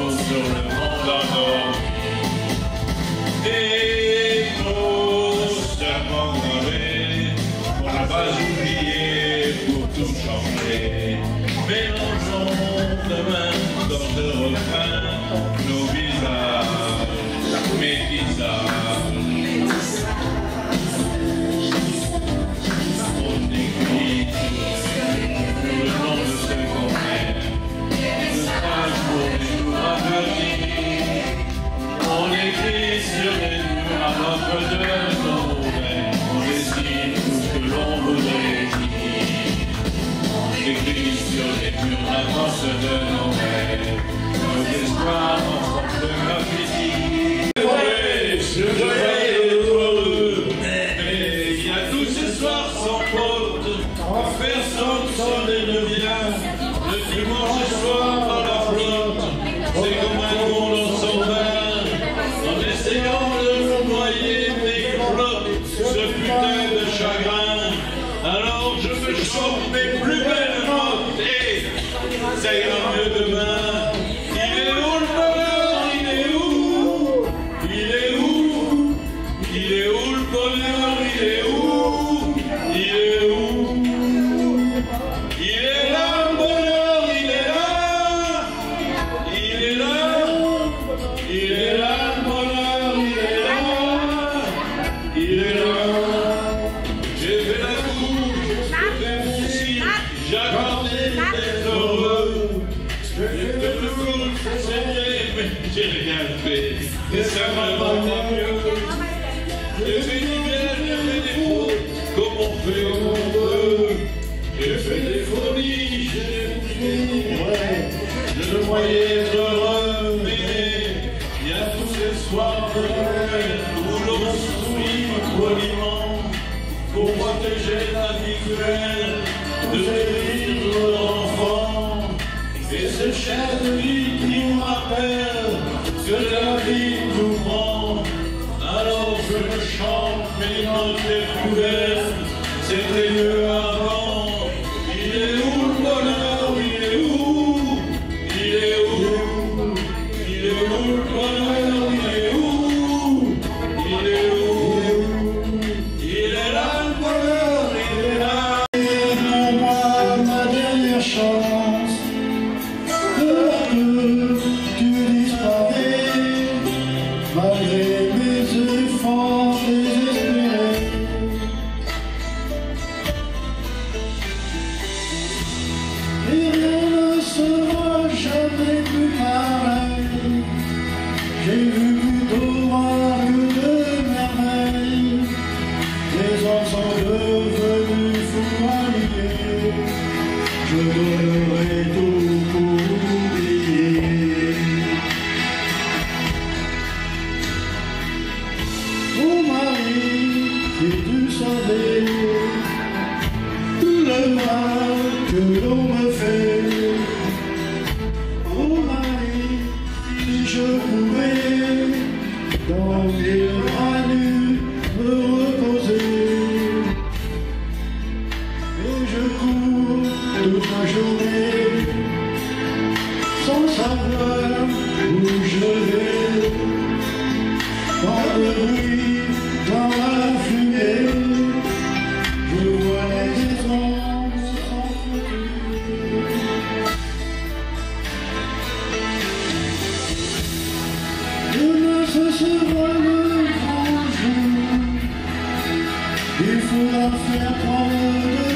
Hold on. Hey. sur la force de j'ai rien fait. Et ça m'a pas mieux. Bien, j'ai fait des fautes, comme on fait on veut. J'ai fait des folies, j'ai des ouais. Je me être heureux, mais il y a tous ces soirs de Noël où l'on sourit poliment pour protéger la vie cruelle de ces livres d'enfants. Et ce chien de vie qui me rappelle que la vie nous prend. Alors je me chante mes notes découvertes, c'était mieux avant. Il est où le bonheur? Il est où? Il est où? Il est où le bonheur? Il est où? Il est où? Il est là le bonheur, il est là. Donne-moi ma dernière chance. J'ai vu plus d'horreur que de merveilles. Les hommes sont devenus fous. Je donnerai tout pour oublier. Mon mari, es-tu sauvé le mal que l'on me où je vais Dans le bruit, dans la fumée je vois les étranges. Demain ce sera le grand jour. Il faudra faire prendre